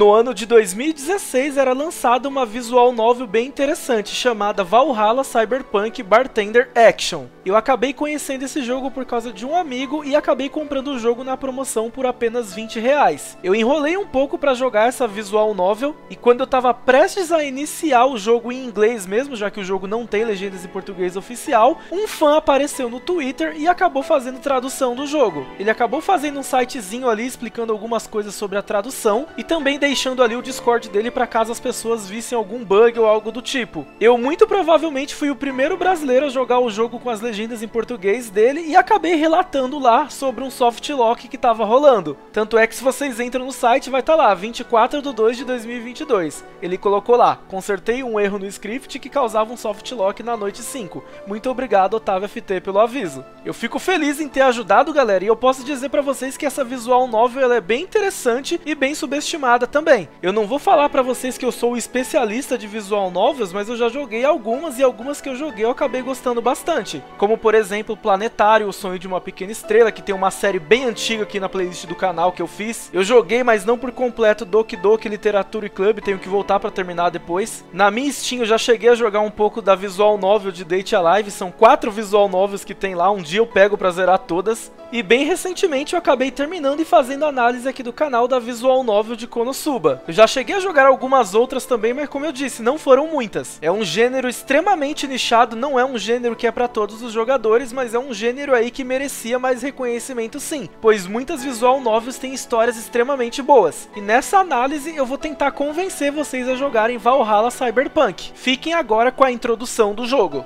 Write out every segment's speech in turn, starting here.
No ano de 2016 era lançada uma visual novel bem interessante chamada Valhalla Cyberpunk Bartender Action. Eu acabei conhecendo esse jogo por causa de um amigo e acabei comprando o jogo na promoção por apenas 20 reais. Eu enrolei um pouco para jogar essa visual novel e quando eu tava prestes a iniciar o jogo em inglês mesmo, já que o jogo não tem legendas em português oficial, um fã apareceu no Twitter e acabou fazendo tradução do jogo. Ele acabou fazendo um sitezinho ali explicando algumas coisas sobre a tradução e também deixando ali o Discord dele para caso as pessoas vissem algum bug ou algo do tipo. Eu muito provavelmente fui o primeiro brasileiro a jogar o jogo com as legendas em português dele e acabei relatando lá sobre um soft lock que tava rolando. Tanto é que se vocês entram no site vai estar tá lá, 24 de 2 de 2022. Ele colocou lá, consertei um erro no script que causava um soft lock na noite 5. Muito obrigado Otávio FT pelo aviso. Eu fico feliz em ter ajudado galera e eu posso dizer para vocês que essa visual novel é bem interessante e bem subestimada também. Eu não vou falar para vocês que eu sou especialista de visual novels, mas eu já joguei algumas e algumas que eu joguei eu acabei gostando bastante. Como por exemplo Planetário, O Sonho de uma Pequena Estrela, que tem uma série bem antiga aqui na playlist do canal que eu fiz. Eu joguei, mas não por completo Doki Doki Literatura e Club, tenho que voltar para terminar depois. Na minha Steam eu já cheguei a jogar um pouco da visual novel de Date Alive, são quatro visual novels que tem lá, um dia eu pego para zerar todas. E bem recentemente eu acabei terminando e fazendo análise aqui do canal da visual novel de Konosuba. Eu já cheguei a jogar algumas outras também, mas como eu disse, não foram muitas. É um gênero extremamente nichado, não é um gênero que é para todos os jogadores, mas é um gênero aí que merecia mais reconhecimento sim, pois muitas visual novels têm histórias extremamente boas. E nessa análise eu vou tentar convencer vocês a jogarem Valhalla Cyberpunk. Fiquem agora com a introdução do jogo.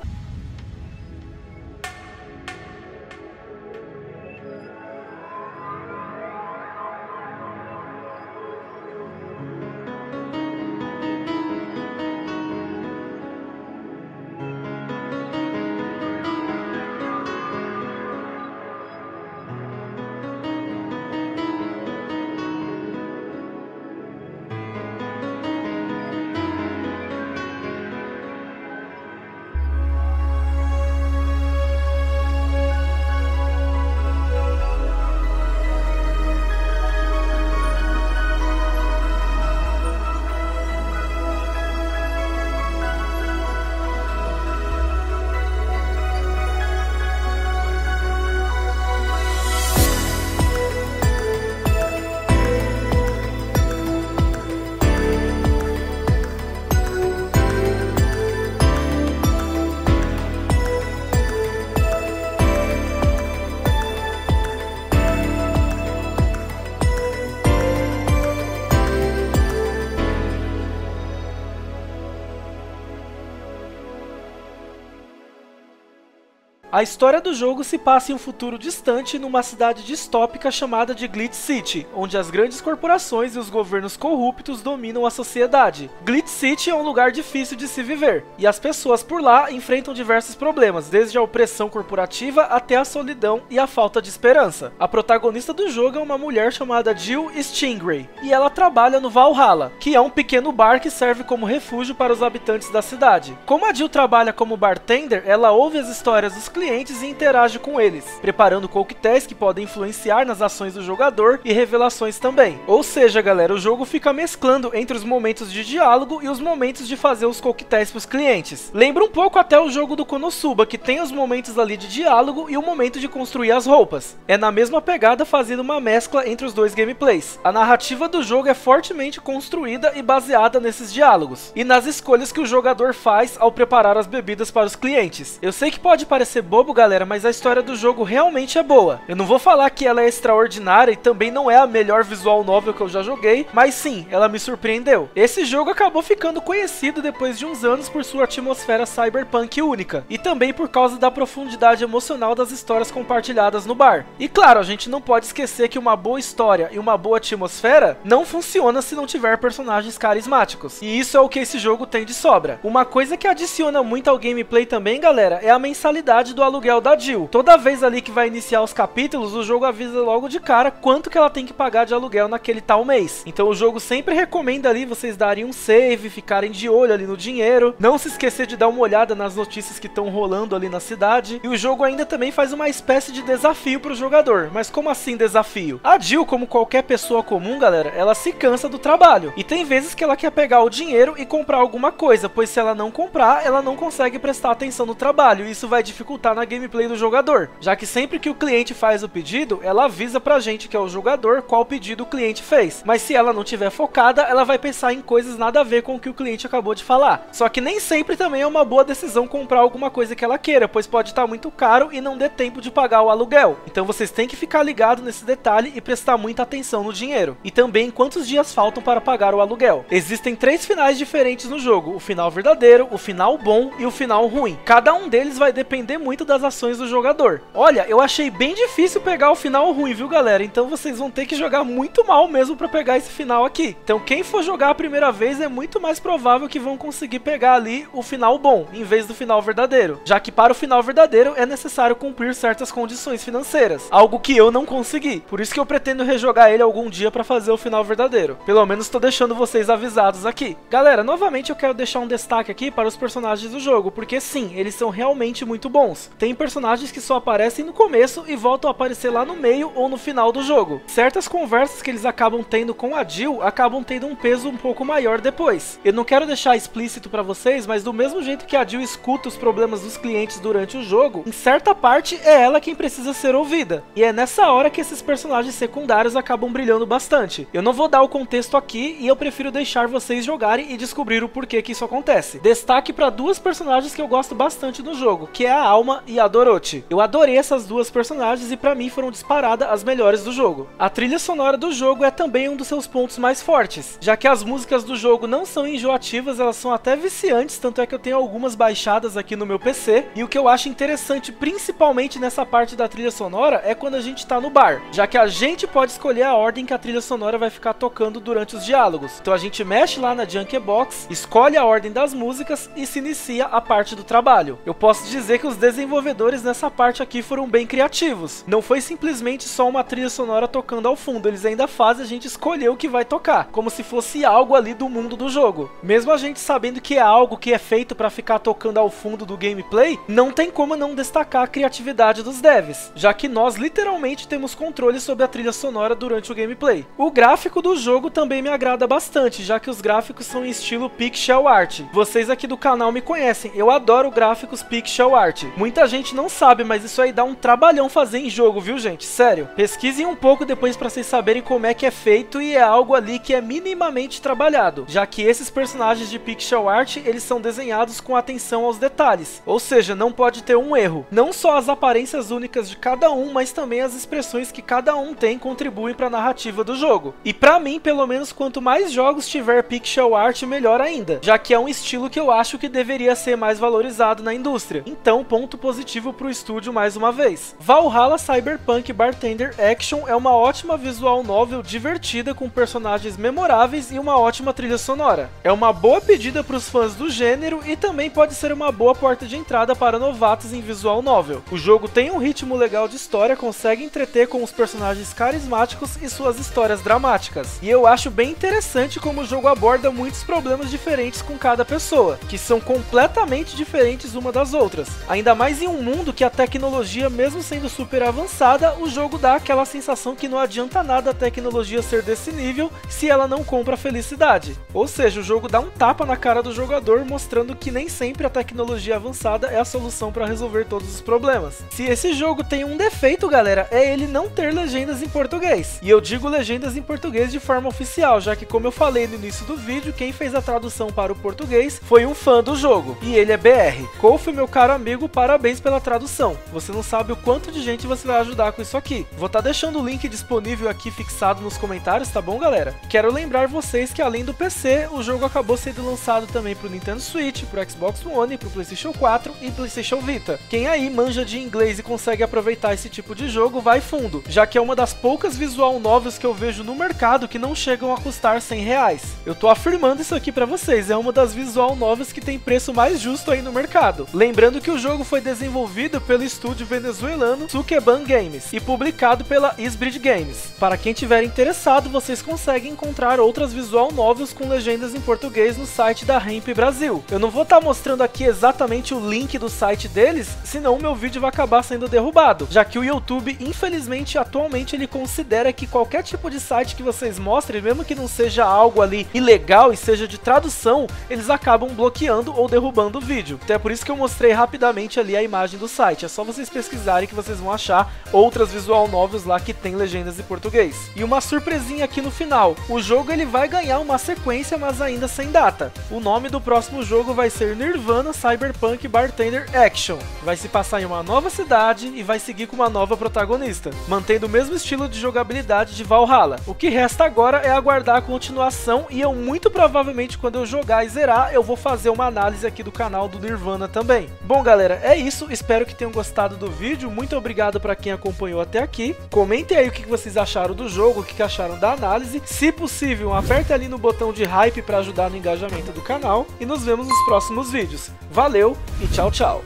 A história do jogo se passa em um futuro distante numa cidade distópica chamada de Glitch City, onde as grandes corporações e os governos corruptos dominam a sociedade. Glitch City é um lugar difícil de se viver, e as pessoas por lá enfrentam diversos problemas, desde a opressão corporativa até a solidão e a falta de esperança. A protagonista do jogo é uma mulher chamada Jill Stingray, e ela trabalha no Valhalla, que é um pequeno bar que serve como refúgio para os habitantes da cidade. Como a Jill trabalha como bartender, ela ouve as histórias dos clientes clientes e interage com eles, preparando coquetéis que podem influenciar nas ações do jogador e revelações também. Ou seja, galera, o jogo fica mesclando entre os momentos de diálogo e os momentos de fazer os coquetéis para os clientes. Lembra um pouco até o jogo do Konosuba, que tem os momentos ali de diálogo e o momento de construir as roupas. É na mesma pegada fazendo uma mescla entre os dois gameplays. A narrativa do jogo é fortemente construída e baseada nesses diálogos, e nas escolhas que o jogador faz ao preparar as bebidas para os clientes. Eu sei que pode parecer bobo, galera, mas a história do jogo realmente é boa. Eu não vou falar que ela é extraordinária e também não é a melhor visual novel que eu já joguei, mas sim, ela me surpreendeu. Esse jogo acabou ficando conhecido depois de uns anos por sua atmosfera cyberpunk única, e também por causa da profundidade emocional das histórias compartilhadas no bar. E claro, a gente não pode esquecer que uma boa história e uma boa atmosfera não funciona se não tiver personagens carismáticos. E isso é o que esse jogo tem de sobra. Uma coisa que adiciona muito ao gameplay também, galera, é a mensalidade do aluguel da Jill. Toda vez ali que vai iniciar os capítulos, o jogo avisa logo de cara quanto que ela tem que pagar de aluguel naquele tal mês. Então o jogo sempre recomenda ali vocês darem um save, ficarem de olho ali no dinheiro, não se esquecer de dar uma olhada nas notícias que estão rolando ali na cidade. E o jogo ainda também faz uma espécie de desafio para o jogador. Mas como assim desafio? A Jill, como qualquer pessoa comum, galera, ela se cansa do trabalho. E tem vezes que ela quer pegar o dinheiro e comprar alguma coisa, pois se ela não comprar, ela não consegue prestar atenção no trabalho. E isso vai dificultar na gameplay do jogador, já que sempre que o cliente faz o pedido, ela avisa pra gente que é o jogador qual pedido o cliente fez. Mas se ela não tiver focada, ela vai pensar em coisas nada a ver com o que o cliente acabou de falar. Só que nem sempre também é uma boa decisão comprar alguma coisa que ela queira, pois pode estar muito caro e não dê tempo de pagar o aluguel. Então vocês têm que ficar ligado nesse detalhe e prestar muita atenção no dinheiro. E também quantos dias faltam para pagar o aluguel. Existem três finais diferentes no jogo: o final verdadeiro, o final bom e o final ruim. Cada um deles vai depender muito das ações do jogador. Olha, eu achei bem difícil pegar o final ruim, viu, galera? Então vocês vão ter que jogar muito mal mesmo para pegar esse final aqui. Então quem for jogar a primeira vez é muito mais provável que vão conseguir pegar ali o final bom, em vez do final verdadeiro. Já que para o final verdadeiro é necessário cumprir certas condições financeiras, algo que eu não consegui. Por isso que eu pretendo rejogar ele algum dia para fazer o final verdadeiro. Pelo menos tô deixando vocês avisados aqui. Galera, novamente eu quero deixar um destaque aqui para os personagens do jogo, porque sim, eles são realmente muito bons. Tem personagens que só aparecem no começo e voltam a aparecer lá no meio ou no final do jogo. Certas conversas que eles acabam tendo com a Jill acabam tendo um peso um pouco maior depois. Eu não quero deixar explícito para vocês, mas do mesmo jeito que a Jill escuta os problemas dos clientes durante o jogo, em certa parte é ela quem precisa ser ouvida. E é nessa hora que esses personagens secundários acabam brilhando bastante. Eu não vou dar o contexto aqui e eu prefiro deixar vocês jogarem e descobrir o porquê que isso acontece. Destaque para duas personagens que eu gosto bastante no jogo, que é a Alma e a Dorothy. Eu adorei essas duas personagens e para mim foram disparadas as melhores do jogo. A trilha sonora do jogo é também um dos seus pontos mais fortes, já que as músicas do jogo não são enjoativas, elas são até viciantes, tanto é que eu tenho algumas baixadas aqui no meu PC. E o que eu acho interessante, principalmente nessa parte da trilha sonora, é quando a gente tá no bar, já que a gente pode escolher a ordem que a trilha sonora vai ficar tocando durante os diálogos. Então a gente mexe lá na Junkbox, escolhe a ordem das músicas e se inicia a parte do trabalho. Eu posso dizer que os desenvolvedores nessa parte aqui foram bem criativos. Não foi simplesmente só uma trilha sonora tocando ao fundo, eles ainda fazem a gente escolher o que vai tocar, como se fosse algo ali do mundo do jogo. Mesmo a gente sabendo que é algo que é feito para ficar tocando ao fundo do gameplay, não tem como não destacar a criatividade dos devs, já que nós literalmente temos controle sobre a trilha sonora durante o gameplay. O gráfico do jogo também me agrada bastante, já que os gráficos são em estilo pixel art. Vocês aqui do canal me conhecem, eu adoro gráficos pixel art. Muita gente não sabe, mas isso aí dá um trabalhão fazer em jogo, viu gente? Sério. Pesquisem um pouco depois para vocês saberem como é que é feito e é algo ali que é minimamente trabalhado, já que esses personagens de pixel art, eles são desenhados com atenção aos detalhes. Ou seja, não pode ter um erro. Não só as aparências únicas de cada um, mas também as expressões que cada um tem contribuem para a narrativa do jogo. E para mim, pelo menos quanto mais jogos tiver pixel art, melhor ainda, já que é um estilo que eu acho que deveria ser mais valorizado na indústria. Então, ponto positivo pro estúdio mais uma vez. Valhalla Cyberpunk Bartender Action é uma ótima visual novel divertida com personagens memoráveis e uma ótima trilha sonora. É uma boa pedida para os fãs do gênero e também pode ser uma boa porta de entrada para novatos em visual novel. O jogo tem um ritmo legal de história, consegue entreter com os personagens carismáticos e suas histórias dramáticas. E eu acho bem interessante como o jogo aborda muitos problemas diferentes com cada pessoa, que são completamente diferentes uma das outras. Ainda mais em um mundo que a tecnologia, mesmo sendo super avançada, o jogo dá aquela sensação que não adianta nada a tecnologia ser desse nível se ela não compra felicidade. Ou seja, o jogo dá um tapa na cara do jogador, mostrando que nem sempre a tecnologia avançada é a solução para resolver todos os problemas. Se esse jogo tem um defeito, galera, é ele não ter legendas em português. E eu digo legendas em português de forma oficial, já que como eu falei no início do vídeo, quem fez a tradução para o português foi um fã do jogo, e ele é BR. Kofi, meu caro amigo, parabéns pela tradução. Você não sabe o quanto de gente você vai ajudar com isso aqui. Vou estar tá deixando o link disponível aqui fixado nos comentários, tá bom, galera? Quero lembrar vocês que além do PC, o jogo acabou sendo lançado também para o Nintendo Switch, para o Xbox One, para o PlayStation 4 e PlayStation Vita. Quem aí manja de inglês e consegue aproveitar esse tipo de jogo, vai fundo, já que é uma das poucas visual novels que eu vejo no mercado que não chegam a custar 100 reais. Eu tô afirmando isso aqui para vocês, é uma das visual novels que tem preço mais justo aí no mercado. Lembrando que o jogo foi desenvolvido pelo estúdio venezuelano Sukeban Games e publicado pela Isbridge Games. Para quem tiver interessado, vocês conseguem encontrar outras visual novels com legendas em português no site da Ramp Brasil. Eu não vou estar tá mostrando aqui exatamente o link do site deles, senão o meu vídeo vai acabar sendo derrubado, já que o YouTube, infelizmente, atualmente ele considera que qualquer tipo de site que vocês mostrem, mesmo que não seja algo ali ilegal e seja de tradução, eles acabam bloqueando ou derrubando o vídeo. Então é por isso que eu mostrei rapidamente ali a imagem do site. É só vocês pesquisarem que vocês vão achar outras visual novels lá que tem legendas em português. E uma surpresinha aqui no final. O jogo ele vai ganhar uma sequência, mas ainda sem data. O nome do próximo jogo vai ser Nirvana Cyberpunk Bartender Action. Vai se passar em uma nova cidade e vai seguir com uma nova protagonista, mantendo o mesmo estilo de jogabilidade de Valhalla. O que resta agora é aguardar a continuação e eu muito provavelmente quando eu jogar e zerar, eu vou fazer uma análise aqui do canal do Nirvana também. Bom galera, é isso, espero que tenham gostado do vídeo, muito obrigado para quem acompanhou até aqui. Comentem aí o que vocês acharam do jogo, o que acharam da análise. Se possível, aperte ali no botão de hype para ajudar no engajamento do canal e nos vemos nos próximos vídeos. Valeu e tchau, tchau!